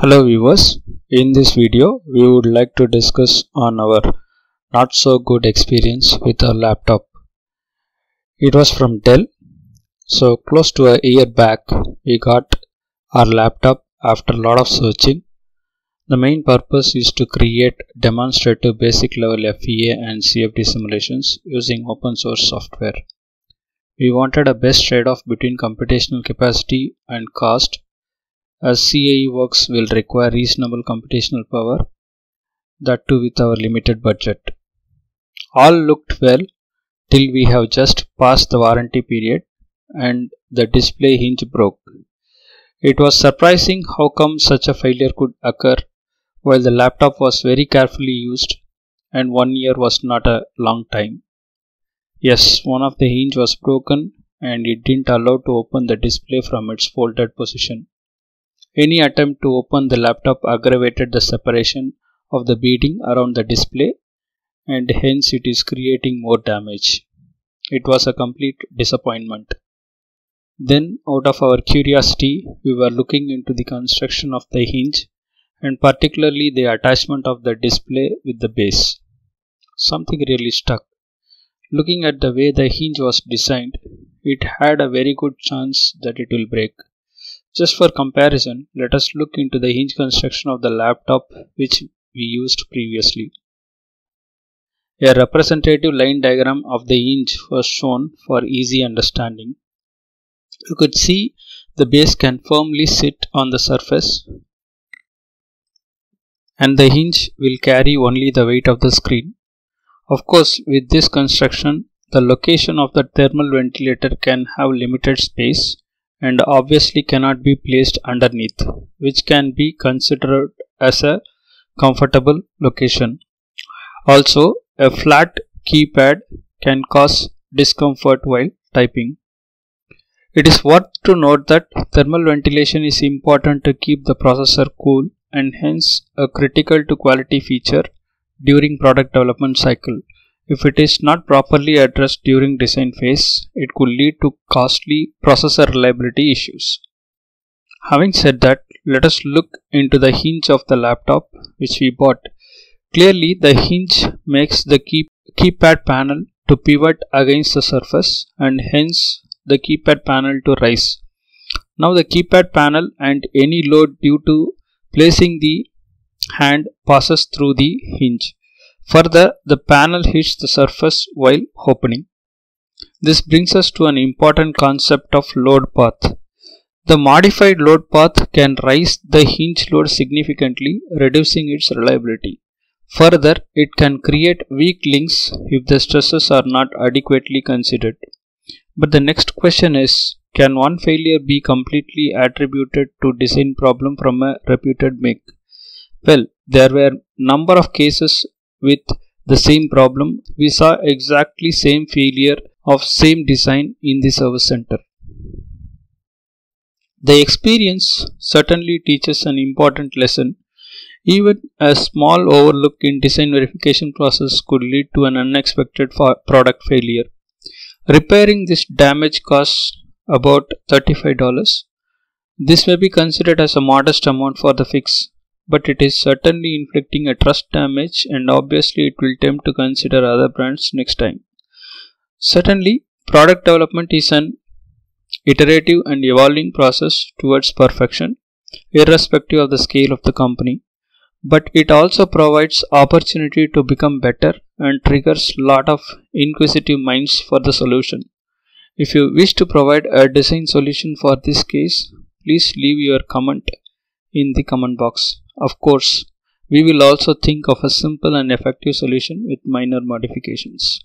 Hello viewers, in this video we would like to discuss on our not so good experience with our laptop. It was from Dell. So close to a year back we got our laptop after a lot of searching. The main purpose is to create demonstrative basic level FEA and CFD simulations using open source software. We wanted a best trade-off between computational capacity and cost as CAE works will require reasonable computational power, that too with our limited budget. All looked well till we have just passed the warranty period and the display hinge broke. It was surprising how come such a failure could occur while the laptop was very carefully used and one year was not a long time. Yes, one of the hinge was broken and it didn't allow to open the display from its folded position. Any attempt to open the laptop aggravated the separation of the beading around the display and hence it is creating more damage. It was a complete disappointment. Then out of our curiosity we were looking into the construction of the hinge and particularly the attachment of the display with the base. Something really stuck. Looking at the way the hinge was designed, it had a very good chance that it will break. Just for comparison, let us look into the hinge construction of the laptop which we used previously. A representative line diagram of the hinge was shown for easy understanding. You could see the base can firmly sit on the surface and the hinge will carry only the weight of the screen. Of course, with this construction, the location of the thermal ventilator can have limited space and obviously cannot be placed underneath, which can be considered as a comfortable location. Also, a flat keypad can cause discomfort while typing. It is worth to note that thermal ventilation is important to keep the processor cool and hence a critical to quality feature during product development cycle. If it is not properly addressed during design phase, it could lead to costly processor reliability issues. Having said that, let us look into the hinge of the laptop which we bought. Clearly, the hinge makes the key, keypad panel to pivot against the surface and hence the keypad panel to rise. Now the keypad panel and any load due to placing the hand passes through the hinge. Further, the panel hits the surface while opening. This brings us to an important concept of load path. The modified load path can raise the hinge load significantly, reducing its reliability. Further, it can create weak links if the stresses are not adequately considered. But the next question is, can one failure be completely attributed to design problem from a reputed make? Well, there were number of cases with the same problem. We saw exactly same failure of same design in the service center. The experience certainly teaches an important lesson. Even a small overlook in design verification process could lead to an unexpected product failure. Repairing this damage costs about $35. This may be considered as a modest amount for the fix, but it is certainly inflicting a trust damage and obviously it will tempt to consider other brands next time. Certainly, product development is an iterative and evolving process towards perfection, irrespective of the scale of the company. But it also provides opportunity to become better and triggers lot of inquisitive minds for the solution. If you wish to provide a design solution for this case, please leave your comment in the comment box. Of course, we will also think of a simple and effective solution with minor modifications.